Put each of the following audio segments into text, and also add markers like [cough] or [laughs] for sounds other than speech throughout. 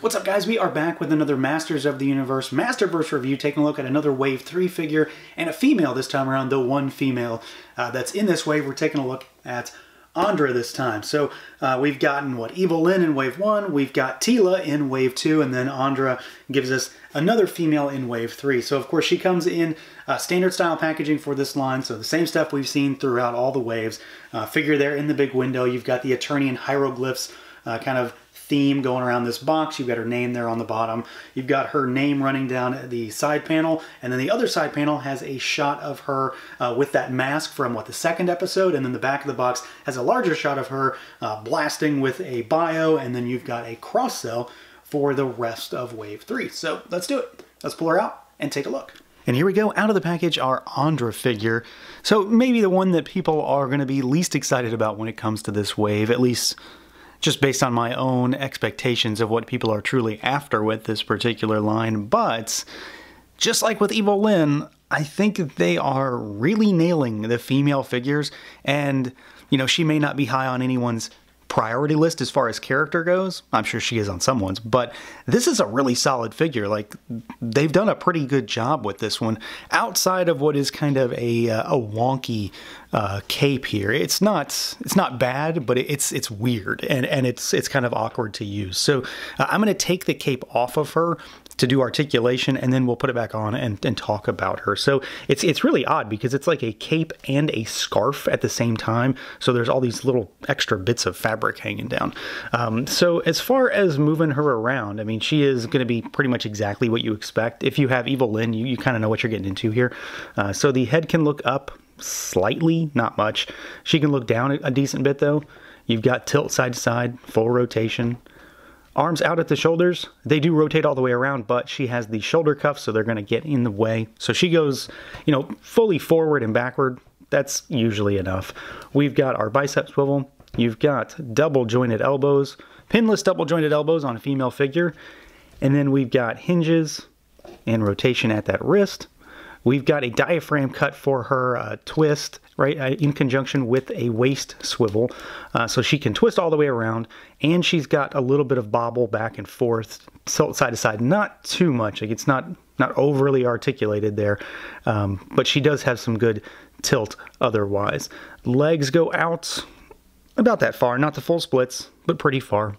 What's up guys? We are back with another Masters of the Universe Masterverse review, taking a look at another Wave 3 figure, and a female this time around, the one female uh, that's in this wave. We're taking a look at Andra this time. So uh, we've gotten, what, Evil-Lyn in Wave 1, we've got Teela in Wave 2, and then Andra gives us another female in Wave 3. So of course she comes in uh, standard style packaging for this line, so the same stuff we've seen throughout all the waves. Uh, figure there in the big window, you've got the Eternian hieroglyphs uh, kind of theme going around this box. You've got her name there on the bottom. You've got her name running down the side panel, and then the other side panel has a shot of her uh, with that mask from, what, the second episode, and then the back of the box has a larger shot of her uh, blasting with a bio, and then you've got a cross sell for the rest of Wave 3. So let's do it. Let's pull her out and take a look. And here we go, out of the package, our Andra figure. So maybe the one that people are going to be least excited about when it comes to this wave, at least just based on my own expectations of what people are truly after with this particular line. But just like with Evil-Lyn, I think they are really nailing the female figures. And, you know, she may not be high on anyone's priority list as far as character goes. I'm sure she is on someone's, but this is a really solid figure. Like they've done a pretty good job with this one outside of what is kind of a uh, a wonky uh, cape here. It's not it's not bad, but it's it's weird and and it's it's kind of awkward to use. So uh, I'm going to take the cape off of her to do articulation and then we'll put it back on and, and talk about her. So it's it's really odd because it's like a cape and a scarf at the same time. So there's all these little extra bits of fabric hanging down. Um, so as far as moving her around, I mean, she is going to be pretty much exactly what you expect. If you have Evil-Lyn, you, you kind of know what you're getting into here. Uh, so the head can look up slightly, not much. She can look down a decent bit though. You've got tilt side to side, full rotation. Arms out at the shoulders. They do rotate all the way around, but she has the shoulder cuffs, so they're going to get in the way. So she goes, you know, fully forward and backward. That's usually enough. We've got our bicep swivel. You've got double jointed elbows, pinless double jointed elbows on a female figure. And then we've got hinges and rotation at that wrist. We've got a diaphragm cut for her uh, twist, right, uh, in conjunction with a waist swivel. Uh, so she can twist all the way around, and she's got a little bit of bobble back and forth, side to side. Not too much, like it's not, not overly articulated there, um, but she does have some good tilt otherwise. Legs go out about that far, not the full splits, but pretty far.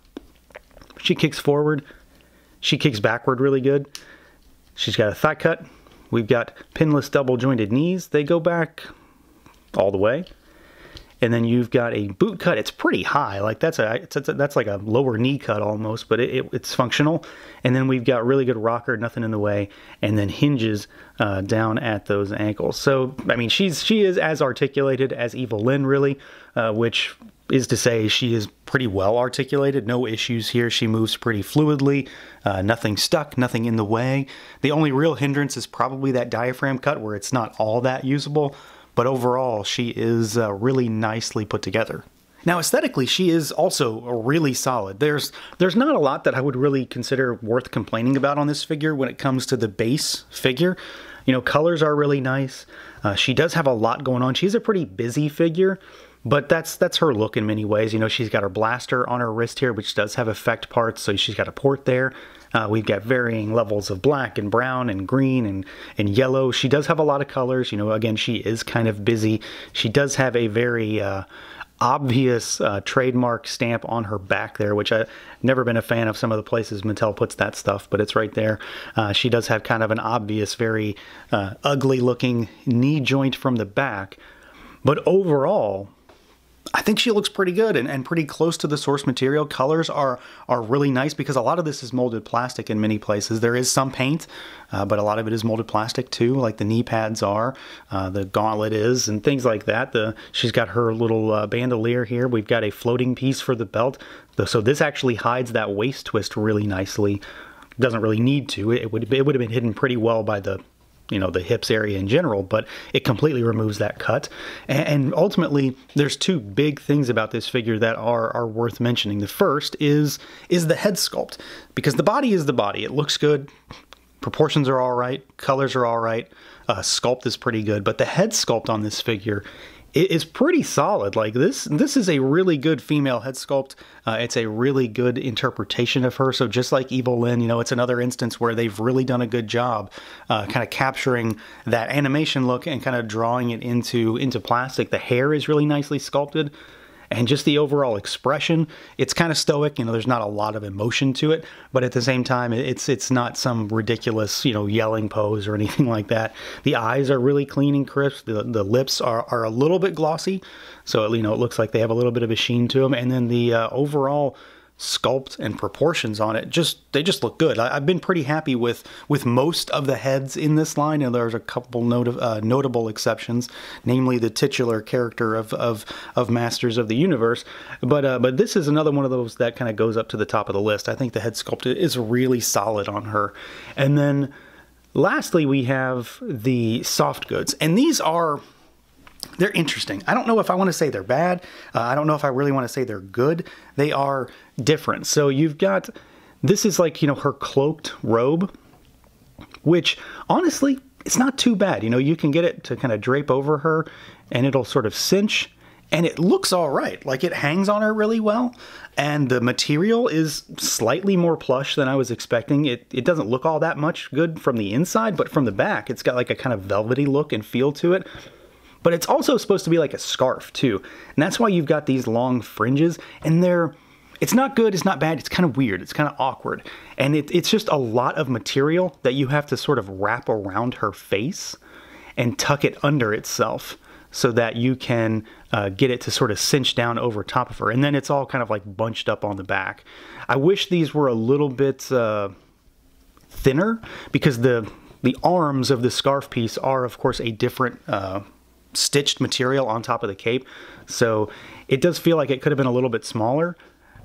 She kicks forward, she kicks backward really good. She's got a thigh cut, We've got pinless double jointed knees. They go back all the way. And then you've got a boot cut. It's pretty high. Like that's a, it's, a that's like a lower knee cut almost, but it, it, it's functional. And then we've got really good rocker, nothing in the way, and then hinges uh, down at those ankles. So I mean, she's she is as articulated as Evil-Lyn, really, uh, which is to say she is pretty well articulated, no issues here. She moves pretty fluidly, uh, nothing stuck, nothing in the way. The only real hindrance is probably that diaphragm cut where it's not all that usable, but overall she is uh, really nicely put together. Now aesthetically, she is also really solid. There's there's not a lot that I would really consider worth complaining about on this figure when it comes to the base figure. You know, colors are really nice. Uh, she does have a lot going on. She's a pretty busy figure. But that's that's her look in many ways. You know, she's got her blaster on her wrist here, which does have effect parts, so she's got a port there. Uh, we've got varying levels of black and brown and green and, and yellow. She does have a lot of colors. You know, again, she is kind of busy. She does have a very uh, obvious uh, trademark stamp on her back there, which I've never been a fan of some of the places Mattel puts that stuff, but it's right there. Uh, she does have kind of an obvious, very uh, ugly looking knee joint from the back. But overall, I think she looks pretty good and, and pretty close to the source material. Colors are are really nice because a lot of this is molded plastic in many places. There is some paint, uh, but a lot of it is molded plastic too, like the knee pads are, uh, the gauntlet is, and things like that. The She's got her little uh, bandolier here. We've got a floating piece for the belt. So this actually hides that waist twist really nicely. Doesn't really need to. It would, it would have been hidden pretty well by the you know the hips area in general but it completely removes that cut. And ultimately there's two big things about this figure that are are worth mentioning. The first is is the head sculpt because the body is the body. It looks good. Proportions are all right. Colors are all right. Uh, sculpt is pretty good. But the head sculpt on this figure is pretty solid. Like this, this is a really good female head sculpt. Uh, it's a really good interpretation of her. So just like Evil-Lyn, you know, it's another instance where they've really done a good job, uh, kind of capturing that animation look and kind of drawing it into into plastic. The hair is really nicely sculpted and just the overall expression it's kind of stoic you know there's not a lot of emotion to it but at the same time it's it's not some ridiculous you know yelling pose or [laughs] anything like that. The eyes are really clean and crisp the, the lips are, are a little bit glossy so you know it looks like they have a little bit of a sheen to them and then the uh, overall sculpt and proportions on it just they just look good. I, have been pretty happy with with most of the heads in this line. And there's a couple uh, notable exceptions namely the titular character of, of of masters of the universe. But uh, but this is another one of those that kind of goes up to the top of the list. I think the head sculpt is really solid on her. And then lastly we have the soft goods. And these are they're interesting. I don't know if I want to say they're bad. Uh, I don't know if I really want to say they're good. They are different. So you've got this is like, you know, her cloaked robe, which honestly, it's not too bad. You know, you can get it to kind of drape over her and it'll sort of cinch and it looks all right. Like it hangs on her really well, and the material is slightly more plush than I was expecting. It it doesn't look all that much good from the inside, but from the back, it's got like a kind of velvety look and feel to it. But it's also supposed to be like a scarf too. And that's why you've got these long fringes and they're it's not good, it's not bad, it's kind of weird, it's kind of awkward. And it, it's just a lot of material that you have to sort of wrap around her face and tuck it under itself so that you can uh, get it to sort of cinch down over top of her. And then it's all kind of like bunched up on the back. I wish these were a little bit uh, thinner because the the arms of the scarf piece are of course a different uh, stitched material on top of the cape. So it does feel like it could have been a little bit smaller,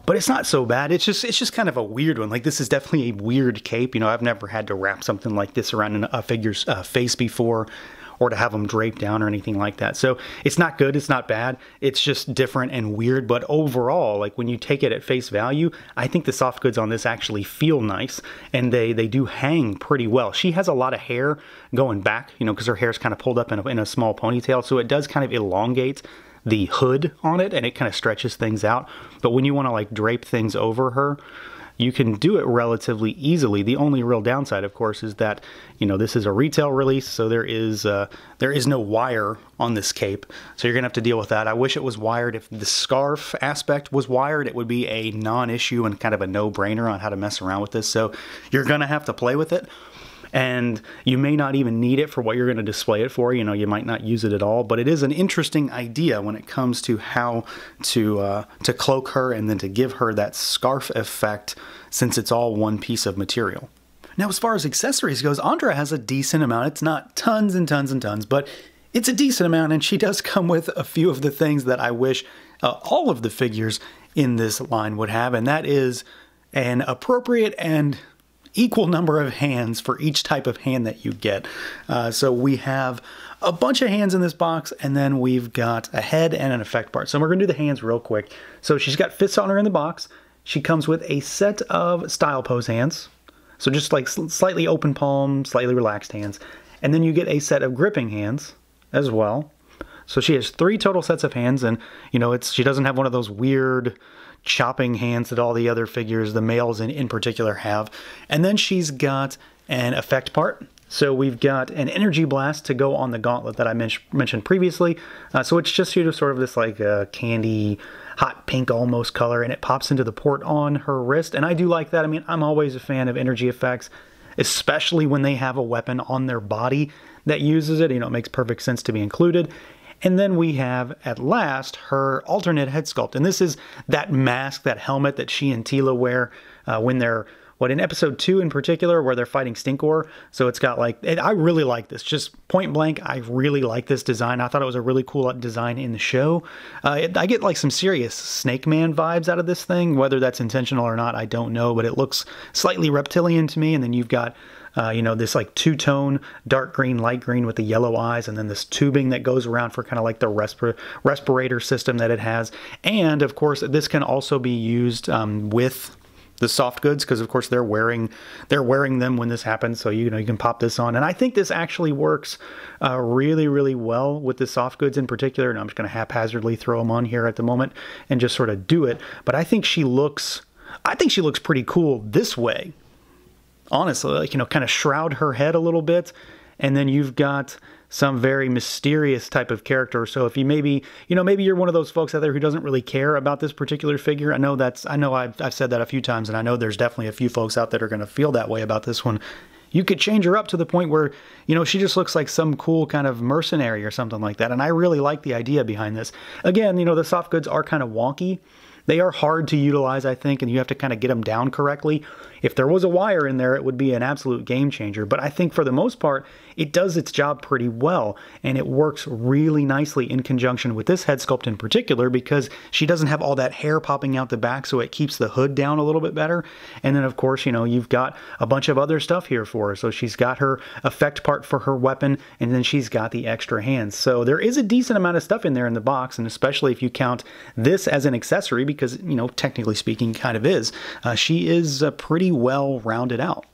but it's not so bad. It's just it's just kind of a weird one. Like this is definitely a weird cape. You know, I've never had to wrap something like this around a figure's uh, face before or to have them draped down or anything like that. So it's not good, it's not bad. It's just different and weird, but overall, like when you take it at face value, I think the soft goods on this actually feel nice and they they do hang pretty well. She has a lot of hair going back, you know, because her hair is kind of pulled up in a, in a small ponytail, so it does kind of elongate the hood on it and it kind of stretches things out. But when you want to like drape things over her, you can do it relatively easily. The only real downside, of course, is that you know this is a retail release, so there is uh, there is no wire on this cape, so you're gonna have to deal with that. I wish it was wired. If the scarf aspect was wired, it would be a non-issue and kind of a no-brainer on how to mess around with this. So you're gonna have to play with it and you may not even need it for what you're going to display it for. You know, you might not use it at all, but it is an interesting idea when it comes to how to uh, to cloak her and then to give her that scarf effect since it's all one piece of material. Now, as far as accessories goes, Andra has a decent amount. It's not tons and tons and tons, but it's a decent amount, and she does come with a few of the things that I wish uh, all of the figures in this line would have, and that is an appropriate and equal number of hands for each type of hand that you get. Uh, so we have a bunch of hands in this box, and then we've got a head and an effect part. So we're gonna do the hands real quick. So she's got fists on her in the box. She comes with a set of style pose hands. So just like slightly open palm, slightly relaxed hands. And then you get a set of gripping hands as well. So she has three total sets of hands, and you know, it's she doesn't have one of those weird chopping hands that all the other figures, the males in, in particular, have. And then she's got an effect part. So we've got an energy blast to go on the gauntlet that I men mentioned previously. Uh, so it's just sort of this like uh, candy, hot pink almost color, and it pops into the port on her wrist. And I do like that. I mean, I'm always a fan of energy effects, especially when they have a weapon on their body that uses it. You know, it makes perfect sense to be included. And then we have, at last, her alternate head sculpt. And this is that mask, that helmet that she and Teela wear uh, when they're, what, in episode two in particular, where they're fighting Stinkor. So it's got like, I really like this. Just point blank, I really like this design. I thought it was a really cool design in the show. Uh, it, I get like some serious Snake Man vibes out of this thing. Whether that's intentional or not, I don't know, but it looks slightly reptilian to me. And then you've got uh, you know, this like two tone dark green, light green with the yellow eyes, and then this tubing that goes around for kind of like the respir- respirator system that it has. And of course, this can also be used um, with the soft goods because of course they're wearing they're wearing them when this happens. So you know you can pop this on. And i think this actually works uh, really really well with the soft goods in particular. And i'm just going to haphazardly throw them on here at the moment and just sort of do it. But i think she looks i think she looks pretty cool this way honestly like you know kind of shroud her head a little bit and then you've got some very mysterious type of character. So if you maybe, you know, maybe you're one of those folks out there who doesn't really care about this particular figure. I know that's, I know I've, I've said that a few times, and I know there's definitely a few folks out that are going to feel that way about this one. You could change her up to the point where, you know, she just looks like some cool kind of mercenary or something like that. And I really like the idea behind this. Again, you know, the soft goods are kind of wonky. They are hard to utilize, I think, and you have to kind of get them down correctly. If there was a wire in there, it would be an absolute game changer. But I think for the most part, it does its job pretty well, and it works really nicely in conjunction with this head sculpt in particular because she doesn't have all that hair popping out the back, so it keeps the hood down a little bit better. And then, of course, you know, you've got a bunch of other stuff here for her. So she's got her effect part for her weapon, and then she's got the extra hands. So there is a decent amount of stuff in there in the box, and especially if you count this as an accessory, because, you know, technically speaking, kind of is, uh, she is uh, pretty well rounded out.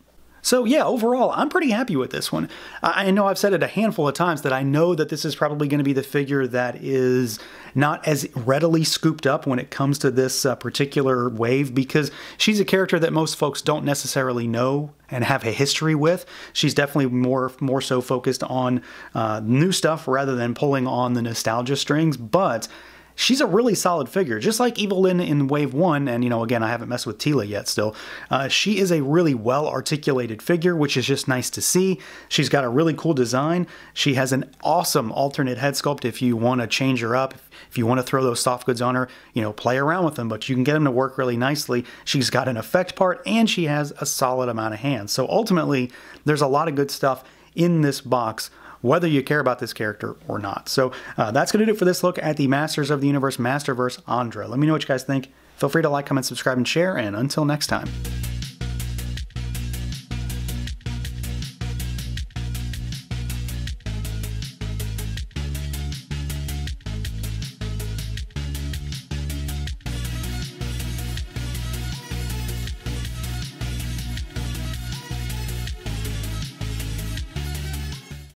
So yeah, overall, I'm pretty happy with this one. I know I've said it a handful of times that I know that this is probably going to be the figure that is not as readily scooped up when it comes to this uh, particular wave because she's a character that most folks don't necessarily know and have a history with. She's definitely more more so focused on uh, new stuff rather than pulling on the nostalgia strings, but she's a really solid figure. Just like Evil-Lyn in Wave 1, and you know, again, I haven't messed with Teela yet still, uh, she is a really well articulated figure, which is just nice to see. She's got a really cool design. She has an awesome alternate head sculpt if you want to change her up. If you want to throw those soft goods on her, you know, play around with them, but you can get them to work really nicely. She's got an effect part and she has a solid amount of hands. So ultimately, there's a lot of good stuff in this box whether you care about this character or not. So uh, that's going to do it for this look at the Masters of the Universe Masterverse Andra. Let me know what you guys think. Feel free to like, comment, subscribe, and share, and until next time.